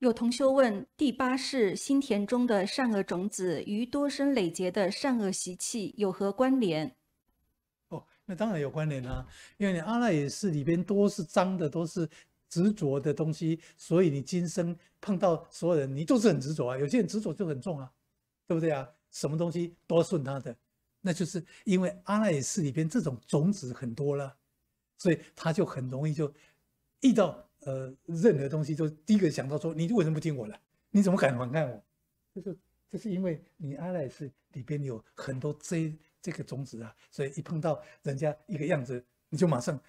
有同修问：第八世心田中的善恶种子与多生累劫的善恶习气有何关联？哦，那当然有关联啦，因为你阿赖耶识里边多是脏的，都是执着的东西，所以你今生碰到所有人，你都是很执着啊。有些人执着就很重啊，对不对啊？什么东西都顺他的，那就是因为阿赖耶识里边这种种子很多了，所以他就很容易就遇到。呃，任何东西都第一个想到说，你为什么不听我的？你怎么敢反抗我？就是就是因为你阿赖是里边有很多这这个种子啊，所以一碰到人家一个样子，你就马上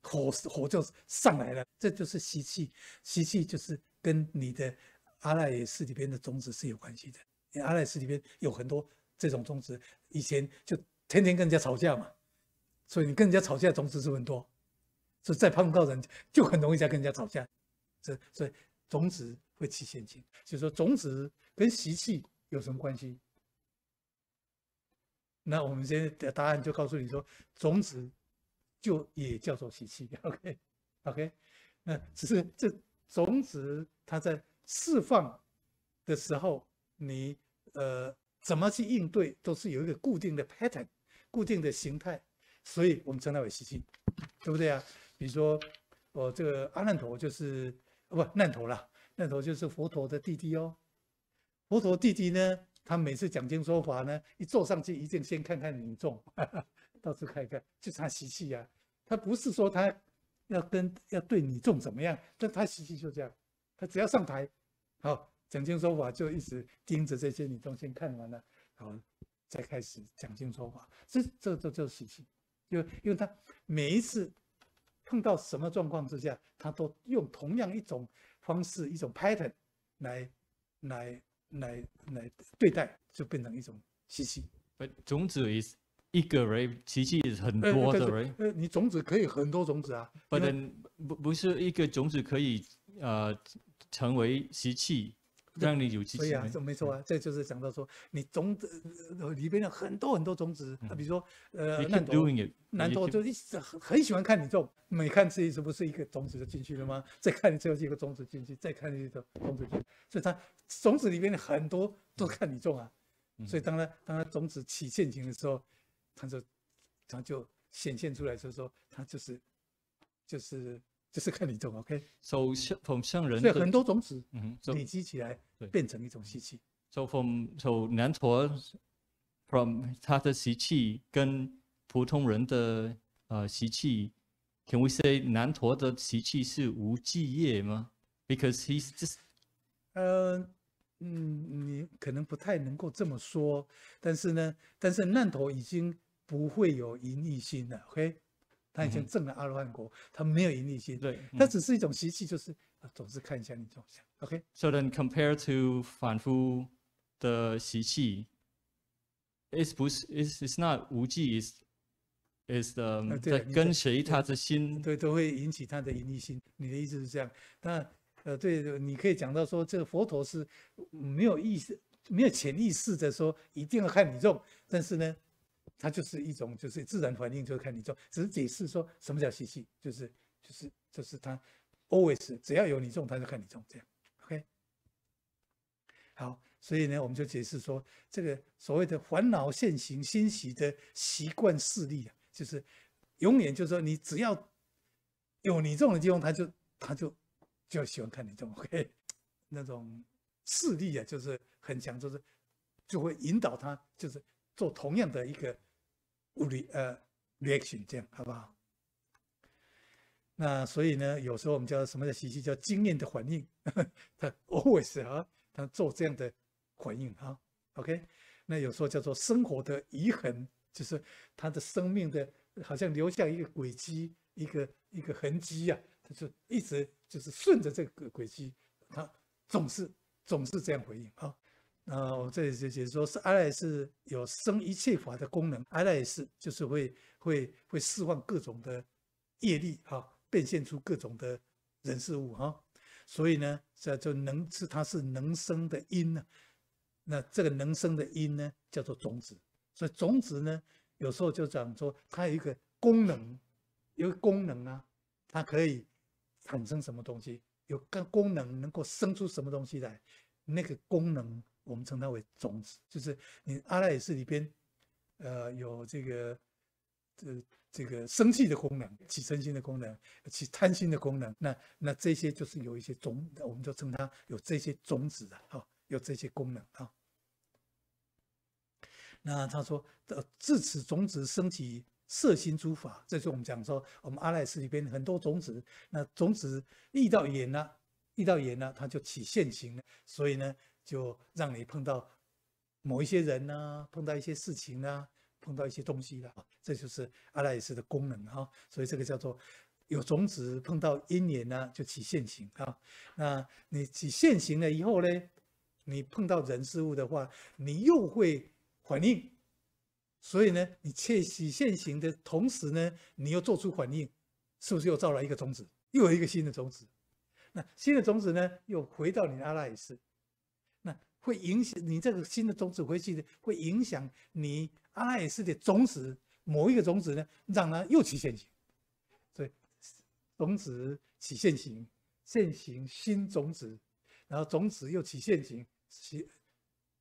火火就上来了。这就是习气，习气就是跟你的阿赖耶识里边的种子是有关系的。你阿赖识里边有很多这种种子，以前就天天跟人家吵架嘛，所以你跟人家吵架种子是很多。所以再碰到人，就很容易再跟人家吵架。这所以种子会起现行，就说种子跟习气有什么关系？那我们现在的答案就告诉你说，种子就也叫做习气。OK，OK，那只是这种子它在释放的时候，你呃怎么去应对，都是有一个固定的 pattern，固定的形态，所以我们称它为习气，对不对啊？比如说，我这个阿难陀就是哦不难陀啦，难陀就是佛陀的弟弟哦。佛陀弟弟呢，他每次讲经说法呢，一坐上去一定先看看女众，到处看一看，就他习气啊。他不是说他要跟要对你众怎么样，但他习气就这样。他只要上台，好讲经说法，就一直盯着这些女众，先看完了，好再开始讲经说法。这这这就是习气，就因为他每一次。碰到什么状况之下，他都用同样一种方式、一种 pattern 来、来、来、来对待，就变成一种习气。种子 is 一个人，习气是很多的人。呃，你种子可以很多种子啊，不能不不是一个种子可以呃成为习气。让你有机会。对啊，这没错啊，这就是讲到说，你种子里边的很多很多种子，啊，比如说呃，南头，南头就一直很很喜欢看你种，每看这一次不是一个种子就进去了吗？再看你最后一个种子进去，再看一个种子进去，所以它种子里边的很多都看你种啊，所以当它当它种子起现行的时候，它就它就显现出来，就是说它就是就是。就是看你种，OK？从像从像人，所以很多种子累积起来，变成一种习气。So from so 南陀 from 他的习气跟普通人的呃习气，Can we say 南陀的习气是无记业吗？Because he's just 呃嗯，你可能不太能够这么说，但是呢，但是难陀已经不会有淫欲心了，OK？他已经证了阿罗汉果，他没有盈利心，对，他只是一种习气，就是总是看一下你种相，OK。So then compare to 反复的习气，is 不是 is is not 无忌 is is the 在跟随他的心，对，都会引起他的盈利心。你的意思是这样？那呃，对，你可以讲到说，这个佛陀是没有意识、没有潜意识的说一定要看你种，但是呢。它就是一种，就是自然反应，就是看你种，只是解释说什么叫习气，就是就是就是它 always 只要有你种，它就看你种这样，OK。好，所以呢，我们就解释说，这个所谓的烦恼现行欣喜的习惯势力啊，就是永远就是说，你只要有你种的地方，他就他就就喜欢看你种，OK。那种势力啊，就是很强，就是就会引导他，就是做同样的一个。物理呃，reaction 这样好不好？那所以呢，有时候我们叫什么叫习气？叫经验的反应。他 always 啊，他做这样的反应啊。OK，那有时候叫做生活的遗痕，就是他的生命的，好像留下一个轨迹，一个一个痕迹呀。他就一直就是顺着这个轨迹，他总是总是这样回应啊。啊，我这里就解释说，是阿赖是有生一切法的功能，阿赖是就是会会会释放各种的业力哈，变现出各种的人事物哈，所以呢，这就能是它是能生的因呢，那这个能生的因呢，叫做种子，所以种子呢，有时候就讲说它有一个功能，有个功能啊，它可以产生什么东西，有个功能能够生出什么东西来，那个功能我们称它为种子，就是你阿赖耶识里边，呃，有这个这这个生气的功能，起嗔心的功能，起贪心的功能，那那这些就是有一些种，我们就称它有这些种子的，哈，有这些功能啊。那他说，呃，自此种子升起色心诸法，这是我们讲说，我们阿赖斯里边很多种子，那种子遇到眼呢，遇到眼呢，它就起现行了，所以呢，就让你碰到某一些人呢，碰到一些事情呢，碰到一些东西了，这就是阿赖斯的功能啊，所以这个叫做有种子碰到因缘呢，就起现行啊，那你起现行了以后呢，你碰到人事物的话，你又会。反应，所以呢，你切起现行的同时呢，你又做出反应，是不是又造了一个种子，又有一个新的种子？那新的种子呢，又回到你阿赖耶识，会影响你这个新的种子回去的，会影响你阿赖耶识的种子某一个种子呢，让它又起现行。所以种子起现行，现行新种子，然后种子又起现行，起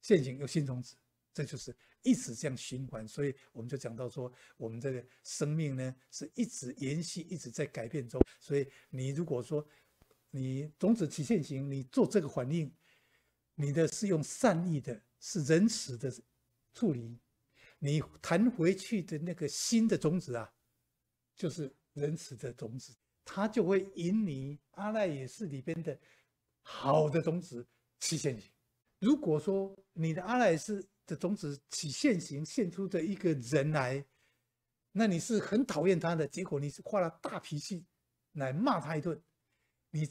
现行又新种子。这就是一直这样循环，所以我们就讲到说，我们这个生命呢是一直延续，一直在改变中。所以你如果说你种子起现行，你做这个反应，你的是用善意的，是仁慈的处理，你弹回去的那个新的种子啊，就是仁慈的种子，它就会引你阿赖耶识里边的好的种子起现行。如果说你的阿赖耶识的种子起现行现出的一个人来，那你是很讨厌他的，结果你是发了大脾气来骂他一顿，你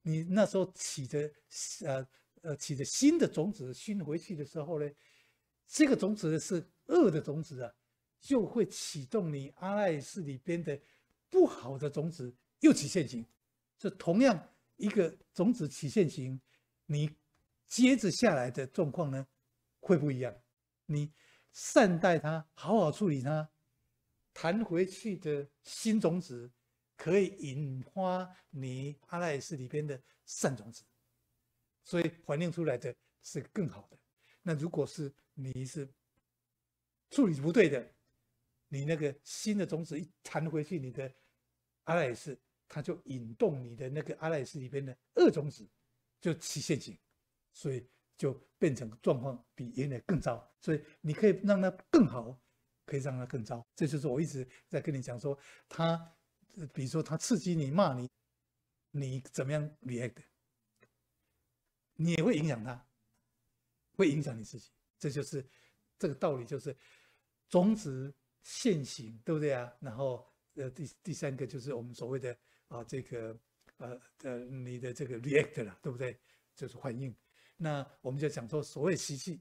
你那时候起的呃呃起的新的种子熏回去的时候呢，这个种子是恶的种子啊，就会启动你阿赖耶里边的不好的种子又起现行，这同样一个种子起现行，你接着下来的状况呢？会不一样，你善待它，好好处理它，弹回去的新种子可以引发你阿赖耶识里边的善种子，所以反映出来的是更好的。那如果是你是处理不对的，你那个新的种子一弹回去，你的阿赖耶识，它就引动你的那个阿赖耶识里边的恶种子，就起现行，所以。就变成状况比原来更糟，所以你可以让它更好，可以让它更糟。这就是我一直在跟你讲说，他，比如说他刺激你、骂你，你怎么样 react，你也会影响他，会影响你自己。这就是这个道理，就是种子现行，对不对啊？然后呃，第第三个就是我们所谓的啊，这个呃呃，你的这个 react 了，对不对？就是反应。那我们就讲说，所谓习气，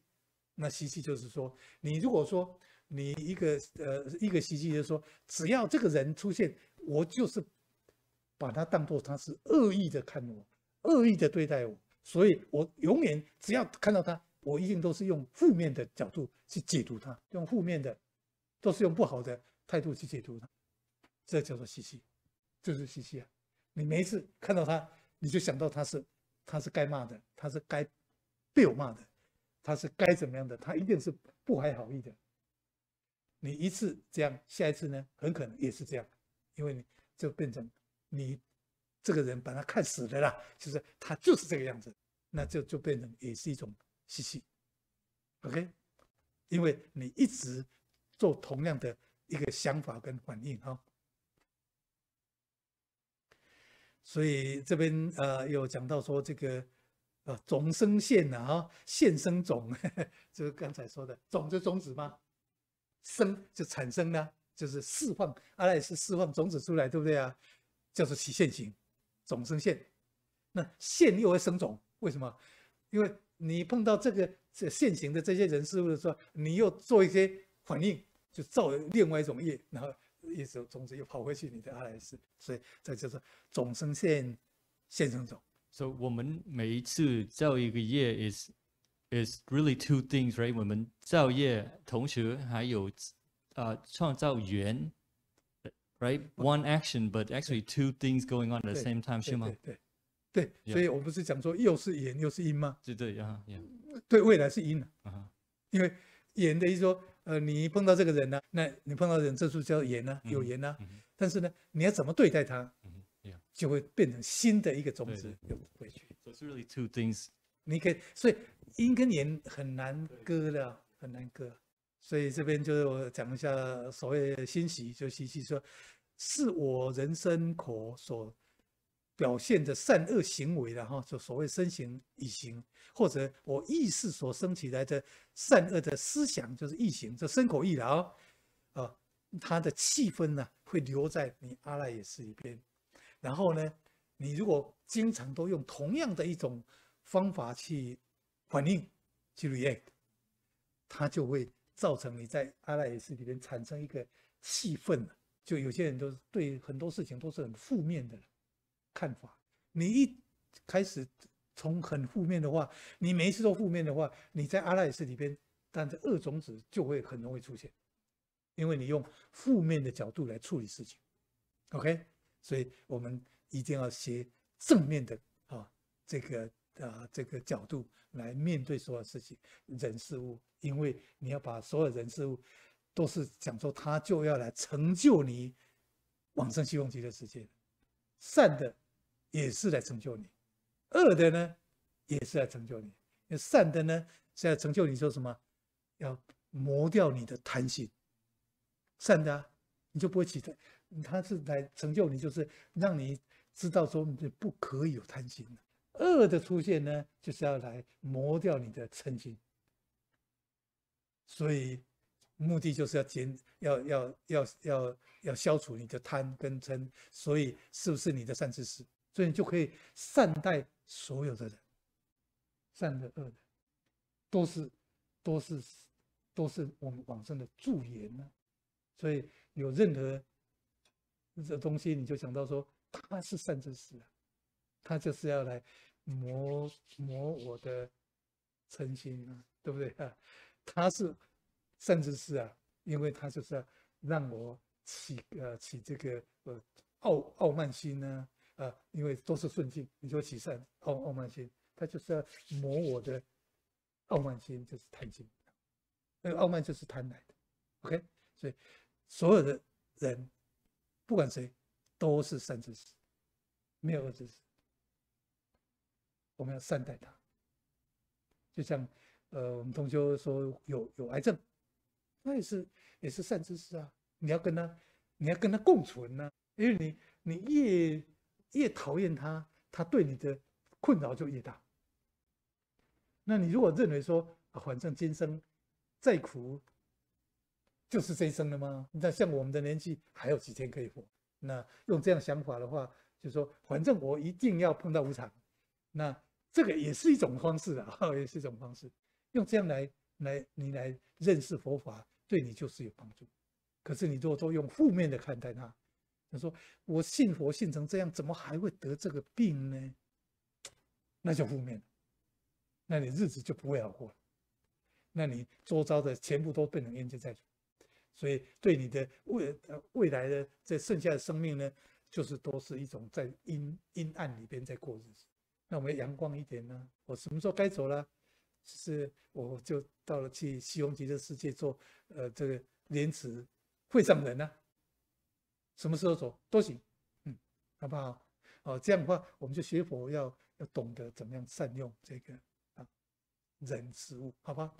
那习气就是说，你如果说你一个呃一个习气，就是说，只要这个人出现，我就是把他当做他是恶意的看我，恶意的对待我，所以我永远只要看到他，我一定都是用负面的角度去解读他，用负面的，都是用不好的态度去解读他，这叫做习气，就是习气啊！你每一次看到他，你就想到他是他是该骂的，他是该。被我骂的，他是该怎么样的？他一定是不怀好意的。你一次这样，下一次呢，很可能也是这样，因为你就变成你这个人把他看死了啦，就是他就是这个样子，那就就变成也是一种习气。OK，因为你一直做同样的一个想法跟反应哈，所以这边呃有讲到说这个。啊，种生现呐，哈，现生种，就是刚才说的种就种子吗？生就产生呢，就是释放，阿赖是释放种子出来，对不对啊？叫做起现行，种生现。那现又会生种，为什么？因为你碰到这个这现行的这些人事物的时候，你又做一些反应，就造另外一种业，然后一种种子又跑回去你的阿赖斯，所以这就是种生现，现生种。So 我们每一次造一个业 is is really two things, right？我们造业同时还有啊创造缘，right？One action, but actually two things going on at the same time，是吗？对对，Yeah 所以我不是讲说又是言又是阴吗？对对呀呀对，未来是阴，啊因为言的意思说，呃，你碰到这个人呢、那你碰到人，这就叫言呢、嗯有言呢、但是呢，你要怎么对待他。就会变成新的一个种子又回去。So it's really two things. 你可以，所以阴跟阳很难割的啊，很难割。所以这边就是我讲一下所谓的欣喜，就喜气说，是我人生口所表现的善恶行为的哈，就所谓身行意行，或者我意识所生起来的善恶的思想，就是意行，这身口意了啊，啊，它的气氛呢会留在你阿赖耶识里边，然后呢，你如果经常都用同样的一种方法去反应，去 react，它就会造成你在阿赖耶识里边产生一个气氛了。就有些人都是对很多事情都是很负面的看法。你一开始从很负面的话，你每一次都负面的话，你在阿赖耶识里边，但这恶种子就会很容易出现，因为你用负面的角度来处理事情。OK，所以我们一定要学正面的啊，这个啊这个角度来面对所有事情、人事物，因为你要把所有人事物都是讲说，他就要来成就你往生西方极乐世界，善的也是来成就你，恶的呢也是来成就你。善的呢是要成就你说什么？要磨掉你的贪心，善的、啊、你就不会起贪。他是来成就你，就是让你知道说你不可以有贪心的。恶的出现呢，就是要来磨掉你的嗔心。所以目的就是要减，要要要要要消除你的贪跟嗔。所以是不是你的善知识？所以你就可以善待所有的人，善的恶的，都是都是都是我们往生的助缘呢、所以有任何这东西，你就想到说他是善知识啊，他就是要来磨磨我的嗔心啊，对不对啊？他是善知识啊，因为他就是要让我起呃起这个呃傲傲慢心呢啊、呃，因为都是顺境，你说起善傲傲慢心，他就是要磨我的傲慢心，就是贪心，那个傲慢就是贪来的，OK，所以所有的人。不管谁，都是善知识，没有恶知识。我们要善待他，就像呃，我们同修说有有癌症，那也是也是善知识啊。你要跟他，你要跟他共存呢、因为你你越越讨厌他，他对你的困扰就越大。那你如果认为说，啊、反正今生再苦。就是这一生了吗？那像我们的年纪还有几天可以活？那用这样想法的话，就说反正我一定要碰到无常，那这个也是一种方式啊，也是一种方式。用这样来来你来认识佛法，对你就是有帮助。可是你如果都用负面的看待它，他说我信佛信成这样，怎么还会得这个病呢？那就负面，那你日子就不会好过了。那你周遭的全部都变成冤亲债主。所以对你的未未来的这剩下的生命呢，就是都是一种在阴阴暗里边在过日子。那我们阳光一点呢？我什么时候该走了？是我就到了去西方极乐世界做呃这个莲池会上人呢、什么时候走都行，嗯，好不好？哦，这样的话我们就学佛要要懂得怎么样善用这个啊人事物，好吧？